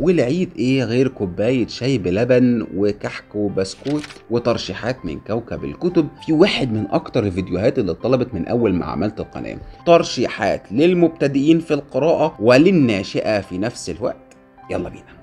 والعيد إيه غير كوباية شاي بلبن وكحك وبسكوت وترشيحات من كوكب الكتب في واحد من أكتر الفيديوهات اللي اتطلبت من أول ما عملت القناة. ترشيحات للمبتدئين في القراءة وللناشئة في نفس الوقت. يلا بينا.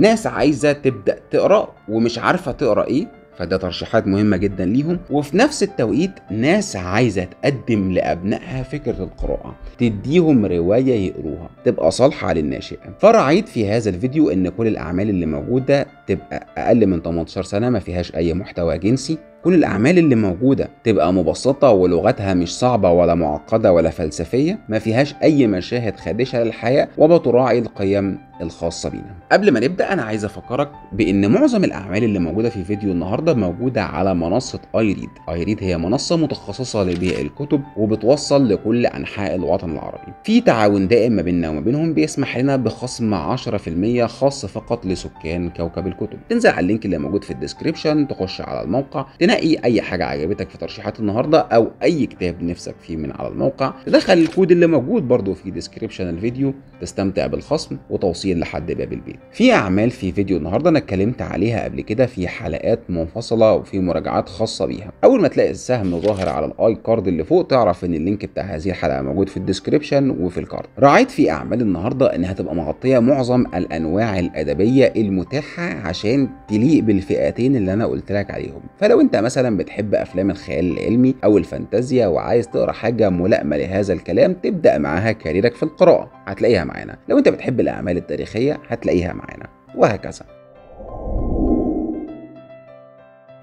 ناس عايزة تبدأ تقرأ ومش عارفة تقرأ إيه فده ترشيحات مهمة جدا ليهم. وفي نفس التوقيت ناس عايزة تقدم لأبنائها فكرة القراءة تديهم رواية يقروها تبقى صالحة للناشئة. فرعيت في هذا الفيديو إن كل الأعمال اللي موجودة تبقى أقل من 18 سنة ما فيهاش أي محتوى جنسي. كل الأعمال اللي موجودة تبقى مبسطة ولغتها مش صعبة ولا معقدة ولا فلسفية ما فيهاش أي مشاهد خادشة للحياة وبتراعي القيم الخاصة بينا. قبل ما نبدأ أنا عايز أفكرك بإن معظم الأعمال اللي موجودة في فيديو النهاردة موجودة على منصة ايريد ايريد هي منصة متخصصة لبيع الكتب وبتوصل لكل أنحاء الوطن العربي. في تعاون دائم ما بيننا وما بينهم بيسمح لنا بخصم 10% خاص فقط لسكان كوكب الكتب. تنزل على اللينك اللي موجود في ال description تخش على الموقع تنقي اي حاجة عجبتك في ترشيحات النهارده أو اي كتاب نفسك فيه من على الموقع تدخل الكود اللي موجود برضو في description الفيديو تستمتع بالخصم وتوصيل لحد باب البيت. في اعمال في فيديو النهارده أنا اتكلمت عليها قبل كده في حلقات منفصلة وفي مراجعات خاصة بيها. اول ما تلاقي السهم ظاهر على ال i card اللي فوق تعرف ان اللينك بتاع هذه الحلقة موجود في ال description وفي ال card. راعيت في اعمال النهارده انها تبقى مغطية معظم الانواع الادبية المتاحة عشان تليق بالفئتين اللي أنا قلت لك عليهم. فلو انت مثلا بتحب أفلام الخيال العلمي أو الفانتازيا وعايز تقرأ حاجة ملائمة لهذا الكلام تبدأ معاها كاريرك في القراءة هتلاقيها معانا. لو انت بتحب الأعمال التاريخية هتلاقيها معانا. وهكذا.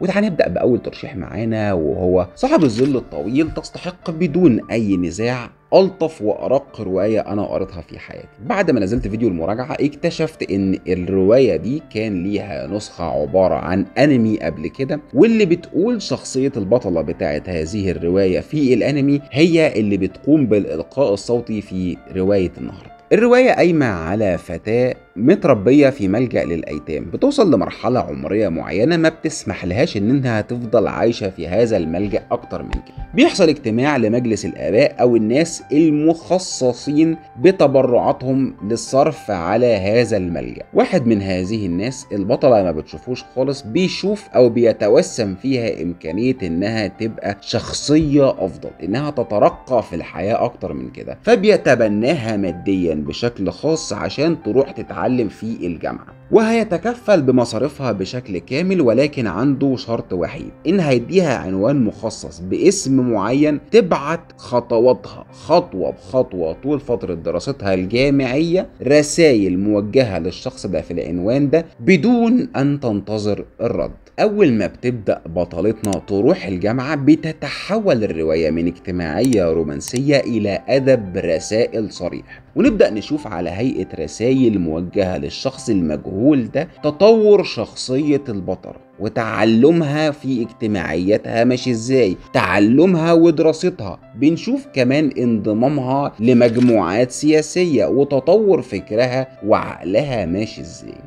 وتعالى نبدا بأول ترشيح معانا وهو صاحب الظل الطويل تستحق بدون أي نزاع ألطف وأرق رواية أنا قريتها في حياتي. بعد ما نزلت فيديو المراجعة اكتشفت إن الرواية دي كان ليها نسخة عبارة عن أنمي قبل كده واللي بتقول شخصية البطلة بتاعه هذه الرواية في الأنمي هي اللي بتقوم بالإلقاء الصوتي في رواية النهارده. الرواية قايمة على فتاة متربية في ملجأ للأيتام بتوصل لمرحلة عمرية معينة ما بتسمح لهاش إنها تفضل عايشة في هذا الملجأ أكتر من كده. بيحصل اجتماع لمجلس الآباء أو الناس المخصصين بتبرعاتهم للصرف على هذا الملجأ. واحد من هذه الناس البطلة ما بتشوفوش خالص بيشوف أو بيتوسم فيها إمكانية إنها تبقى شخصية أفضل إنها تترقى في الحياة أكتر من كده فبيتبناها ماديا بشكل خاص عشان تروح تتعلم في الجامعة. وهيتكفل بمصاريفها بشكل كامل ولكن عنده شرط وحيد إن هيديها عنوان مخصص باسم معين تبعت خطواتها خطوة بخطوة طول فترة دراستها الجامعية رسائل موجهة للشخص ده في العنوان ده بدون أن تنتظر الرد. أول ما بتبدأ بطلتنا تروح الجامعة بتتحول الرواية من اجتماعية رومانسية إلى أدب رسائل صريح. ونبدأ نشوف على هيئة رسائل موجهة للشخص المجهول ده تطور شخصية البطله وتعلمها في اجتماعيتها ماشي إزاي تعلمها ودراستها. بنشوف كمان انضمامها لمجموعات سياسية وتطور فكرها وعقلها ماشي إزاي.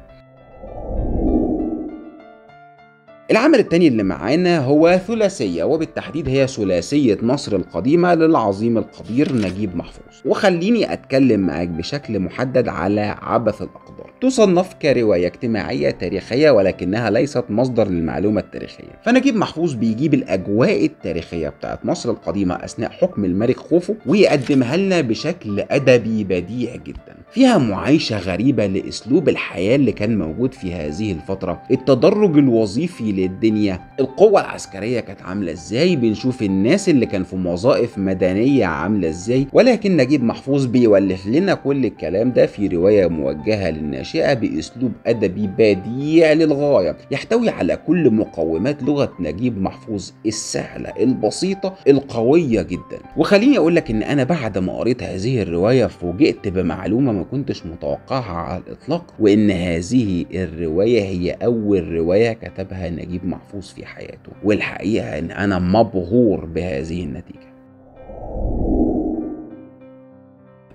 العمل التاني اللي معانا هو ثلاثية وبالتحديد هي ثلاثية مصر القديمة للعظيم القدير نجيب محفوظ. وخليني أتكلم معاك بشكل محدد على عبث الأقدار. تصنف كرواية اجتماعية تاريخية ولكنها ليست مصدر للمعلومة التاريخية. فنجيب محفوظ بيجيب الأجواء التاريخية بتاعت مصر القديمة أثناء حكم الملك خوفو ويقدمها لنا بشكل أدبي بديع جدا. فيها معايشة غريبة لأسلوب الحياة اللي كان موجود في هذه الفترة. التدرج الوظيفي للدنيا القوة العسكرية كانت عاملة إزاي؟ بنشوف الناس اللي كان في وظائف مدنية عاملة إزاي؟ ولكن نجيب محفوظ بيولف لنا كل الكلام ده في رواية موجهة للناشئة بأسلوب أدبي بديع للغاية يحتوي على كل مقومات لغة نجيب محفوظ السهلة البسيطة القوية جدا. وخليني أقول لك إن أنا بعد ما قريت هذه الرواية فوجئت بمعلومة ما كنتش متوقعها على الإطلاق وإن هذه الرواية هي أول رواية كتبها نجيب محفوظ في حياته. والحقيقة إن أنا مبهور بهذه النتيجة.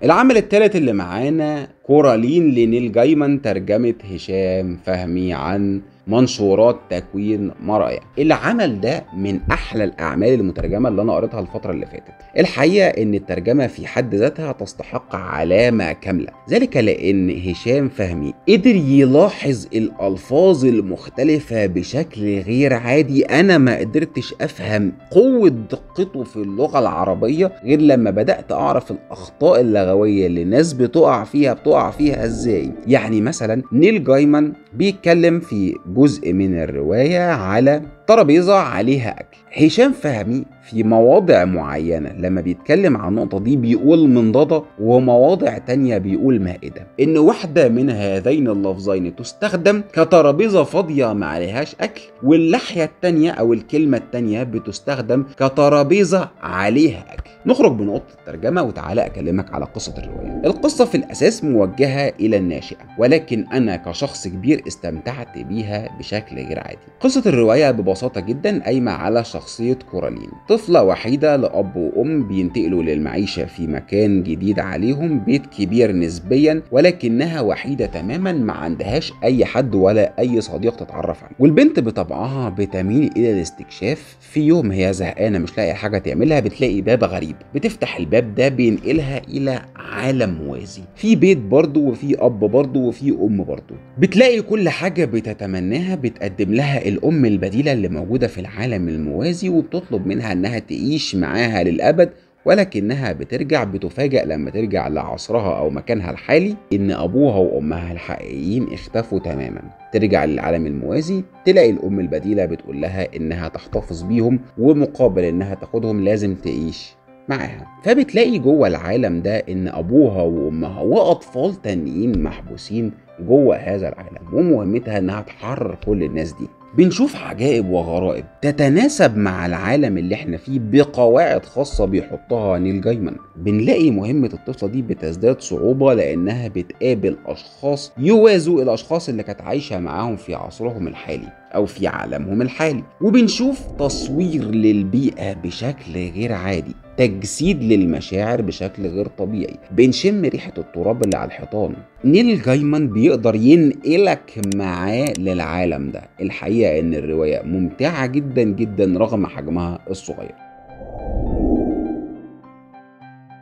العمل الثالث اللي معانا كورالين لنيل جايمان ترجمة هشام فهمي عن منشورات تكوين مرايا. العمل ده من أحلى الأعمال المترجمة اللي أنا قريتها الفترة اللي فاتت. الحقيقة إن الترجمة في حد ذاتها تستحق علامة كاملة. ذلك لأن هشام فهمي قدر يلاحظ الألفاظ المختلفة بشكل غير عادي. أنا ما قدرتش أفهم قوة دقته في اللغة العربية غير لما بدأت أعرف الأخطاء اللغوية اللي الناس بتقع فيها بتقع فيها إزاي؟ يعني مثلا نيل جايمان بيتكلم في جزء من الرواية على ترابيزة عليها أكل. هشام فهمي في مواضع معينة لما بيتكلم عن النقطة دي بيقول منضدة ومواضع تانية بيقول مائدة. إن واحدة من هذين اللفظين تستخدم كترابيزة فاضية ما عليهاش أكل واللحية التانية أو الكلمة التانية بتستخدم كترابيزة عليها أكل. نخرج بنقطة الترجمة وتعالى أكلمك على قصة الرواية. القصة في الأساس موجهة إلى الناشئة ولكن أنا كشخص كبير استمتعت بيها بشكل غير عادي. قصة الرواية ببساطة جدا قايمة على شخصية كورالين طفلة وحيدة لأب وأم بينتقلوا للمعيشة في مكان جديد عليهم بيت كبير نسبيا ولكنها وحيدة تماما ما عندهاش أي حد ولا أي صديق تتعرف عليه. والبنت بطبعها بتميل إلى الاستكشاف. في يوم هي زهقانة مش لاقي حاجة تعملها بتلاقي باب غريب. بتفتح الباب ده بينقلها إلى عالم موازي. في بيت برضه وفي أب برضه وفي أم برضه. بتلاقي كل حاجة بتتمناها بتقدم لها الأم البديلة اللي موجودة في العالم الموازي. وبتطلب منها إنها تعيش معاها للأبد ولكنها بترجع بتفاجأ لما ترجع لعصرها أو مكانها الحالي إن أبوها وأمها الحقيقيين اختفوا تماما. ترجع للعالم الموازي تلاقي الأم البديلة بتقول لها إنها تحتفظ بيهم ومقابل إنها تاخدهم لازم تعيش معاها. فبتلاقي جوه العالم ده إن أبوها وأمها وأطفال تانيين محبوسين جوه هذا العالم ومهمتها إنها تحرر كل الناس دي. بنشوف عجائب وغرائب تتناسب مع العالم اللي إحنا فيه بقواعد خاصة بيحطها نيل جايمان. بنلاقي مهمة الطفلة دي بتزداد صعوبة لأنها بتقابل أشخاص يوازوا الأشخاص اللي كانت عايشة معاهم في عصرهم الحالي أو في عالمهم الحالي. وبنشوف تصوير للبيئة بشكل غير عادي. تجسيد للمشاعر بشكل غير طبيعي. بنشم ريحة التراب اللي على الحيطان. نيل جايمان بيقدر ينقلك معاه للعالم ده. الحقيقة إن الرواية ممتعة جدا جدا رغم حجمها الصغير.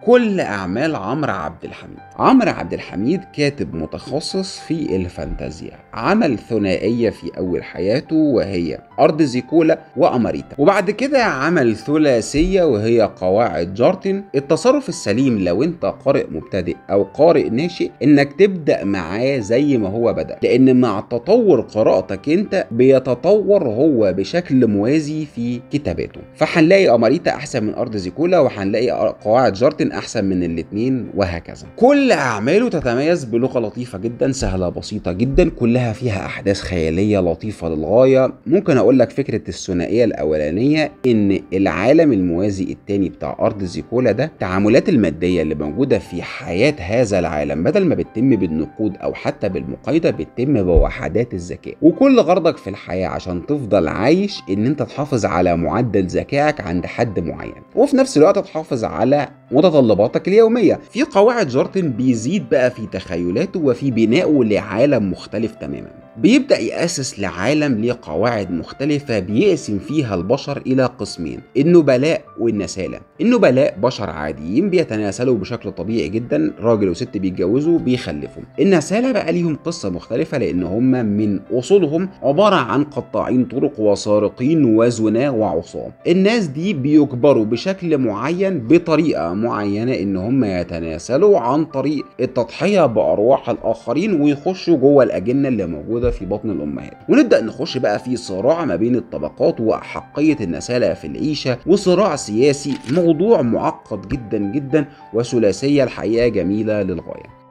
كل أعمال عمرو عبد الحميد. عمرو عبد الحميد كاتب متخصص في الفانتازيا عمل ثنائية في أول حياته وهي أرض زيكولا وأماريتا. وبعد كده عمل ثلاثية وهي قواعد جارتن. التصرف السليم لو أنت قارئ مبتدئ أو قارئ ناشئ إنك تبدأ معاه زي ما هو بدأ. لأن مع تطور قراءتك أنت بيتطور هو بشكل موازي في كتاباته. فهنلاقي أماريتا أحسن من أرض زيكولا وهنلاقي قواعد جارتن أحسن من الاثنين وهكذا. كل أعماله تتميز بلغة لطيفة جدا سهلة بسيطة جدا كلها فيها أحداث خيالية لطيفة للغاية. ممكن أقول لك فكرة الثنائية الأولانية إن العالم الموازي الثاني بتاع أرض زيكولا ده التعاملات المادية اللي موجودة في حياة هذا العالم بدل ما بتتم بالنقود أو حتى بالمقايضة بتتم بوحدات الذكاء. وكل غرضك في الحياة عشان تفضل عايش إن أنت تحافظ على معدل ذكائك عند حد معين. وفي نفس الوقت تحافظ على متطلباتك اليومية. في قواعد جارتن بيزيد بقى في تخيلاته وفي بنائه لعالم مختلف تماما. بيبدأ يأسس لعالم ليه قواعد مختلفة بيقسم فيها البشر إلى قسمين النبلاء والنسالة. النبلاء بشر عاديين بيتناسلوا بشكل طبيعي جدا راجل وست بيتجوزوا بيخلفوا. النسالة بقى ليهم قصة مختلفة لأن هم من أصولهم عبارة عن قطاعين طرق وسارقين وزنا وعصاة. الناس دي بيجبروا بشكل معين بطريقة معينة إن هم يتناسلوا عن طريق التضحية بأرواح الآخرين ويخشوا جوه الأجنة اللي موجودة في بطن الأمهات. ونبدأ نخش بقى في صراع ما بين الطبقات وأحقية النسالة في العيشة وصراع سياسي موضوع معقد جدا جدا وثلاثية الحقيقة جميلة للغاية.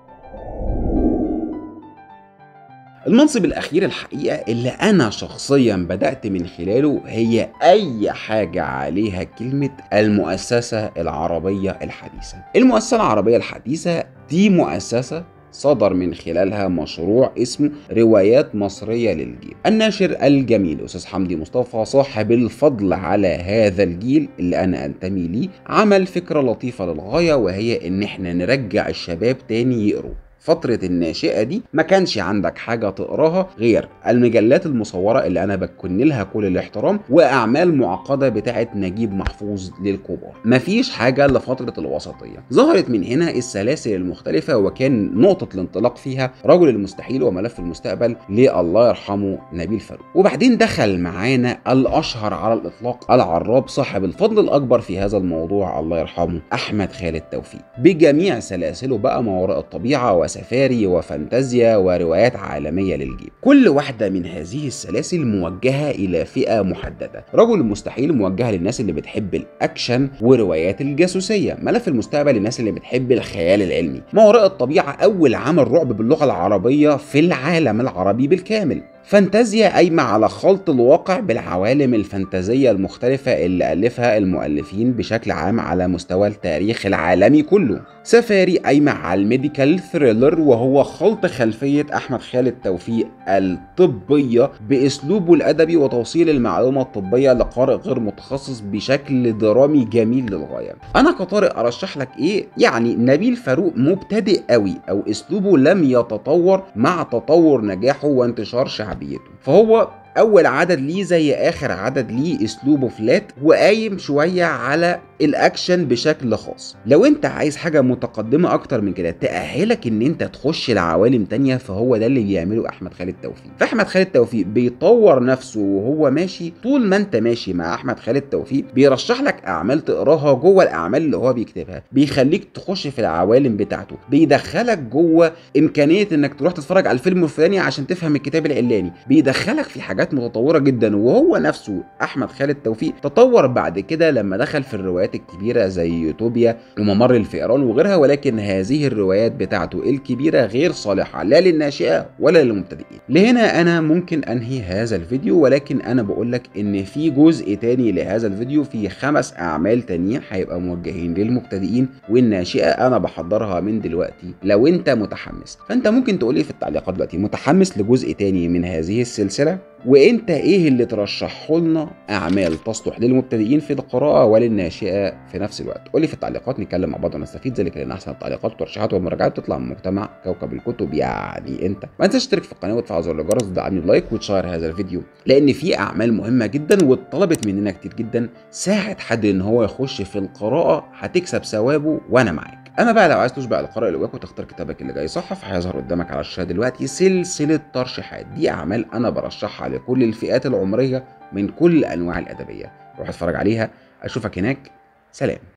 المنصب الأخير الحقيقة اللي أنا شخصيا بدأت من خلاله هي أي حاجة عليها كلمة المؤسسة العربية الحديثة. المؤسسة العربية الحديثة دي مؤسسة صدر من خلالها مشروع اسمه روايات مصرية للجيل. الناشر الجميل أستاذ حمدي مصطفى صاحب الفضل على هذا الجيل اللي أنا أنتمي ليه عمل فكرة لطيفة للغاية وهي إن إحنا نرجع الشباب تاني يقروا. فترة الناشئة دي ما كانش عندك حاجة تقراها غير المجلات المصورة اللي أنا بكن لها كل الاحترام وأعمال معقدة بتاعه نجيب محفوظ للكبار. مفيش حاجة لفترة الوسطية. ظهرت من هنا السلاسل المختلفة وكان نقطة الانطلاق فيها رجل المستحيل وملف المستقبل لله يرحمه نبيل فاروق. وبعدين دخل معانا الأشهر على الإطلاق العراب صاحب الفضل الأكبر في هذا الموضوع الله يرحمه أحمد خالد توفيق. بجميع سلاسله بقى ما وراء الطبيعة وسفاري وفانتازيا وروايات عالمية للجيب. كل واحدة من هذه السلاسل موجهة إلى فئة محددة. رجل المستحيل موجهه للناس اللي بتحب الأكشن وروايات الجاسوسية. ملف المستقبل للناس اللي بتحب الخيال العلمي. ما وراء الطبيعة أول عمل رعب باللغة العربية في العالم العربي بالكامل. فانتازيا قايمة على خلط الواقع بالعوالم الفانتازية المختلفة اللي ألفها المؤلفين بشكل عام على مستوى التاريخ العالمي كله. سفاري قايمة على ال medical thriller وهو خلط خلفية أحمد خالد توفيق الطبية بأسلوبه الأدبي وتوصيل المعلومة الطبية لقارئ غير متخصص بشكل درامي جميل للغاية. أنا كطارق أرشح لك إيه؟ يعني نبيل فاروق مبتدئ قوي أو أسلوبه لم يتطور مع تطور نجاحه وانتشار شعبيته فهو أول عدد ليه زي آخر عدد ليه اسلوبه فلات وقايم شوية على الأكشن بشكل خاص. لو أنت عايز حاجة متقدمة أكتر من كده تأهلك إن أنت تخش لعوالم تانية فهو ده اللي بيعمله أحمد خالد توفيق. فأحمد خالد توفيق بيطور نفسه وهو ماشي طول ما أنت ماشي مع أحمد خالد توفيق بيرشح لك أعمال تقراها جوه الأعمال اللي هو بيكتبها بيخليك تخش في العوالم بتاعته بيدخلك جوه إمكانية إنك تروح تتفرج على الفيلم الفلاني عشان تفهم الكتاب العلاني بيدخلك في حاجات متطورة جدا وهو نفسه أحمد خالد توفيق تطور بعد كده لما دخل في الروايات الكبيرة زي يوتوبيا وممر الفئران وغيرها ولكن هذه الروايات بتاعته الكبيرة غير صالحة لا للناشئة ولا للمبتدئين. لهنا أنا ممكن أنهي هذا الفيديو ولكن أنا بقول لك إن في جزء تاني لهذا الفيديو في خمس أعمال تانيين هيبقى موجهين للمبتدئين والناشئة أنا بحضرها من دلوقتي لو أنت متحمس. فأنت ممكن تقول لي في التعليقات دلوقتي متحمس لجزء تاني من هذه السلسلة؟ وانت إيه اللي ترشحه لنا اعمال تصلح للمبتدئين في القراءة وللناشئة في نفس الوقت؟ قول لي في التعليقات نتكلم مع بعض ونستفيد. ذلك لأن أحسن التعليقات والترشيحات والمراجعات تطلع من مجتمع كوكب الكتب. يعني أنت ما تنساش تشترك في القناة وتفعل زر الجرس وتدعمني ب like و تشير هذا الفيديو لأن في أعمال مهمة جدا واتطلبت مننا كتير جدا ساعد حد إن هو يخش في القراءة هتكسب ثوابه وأنا معاك. اما بقى لو عايز تشبع القارئ اللي جواك وتختار كتابك اللي جاي صح فهيظهر قدامك على الشاشة دلوقتي سلسلة ترشيحات. دي أعمال أنا برشحها لكل الفئات العمرية من كل أنواع الأدبية. روح اتفرج عليها. أشوفك هناك. سلام.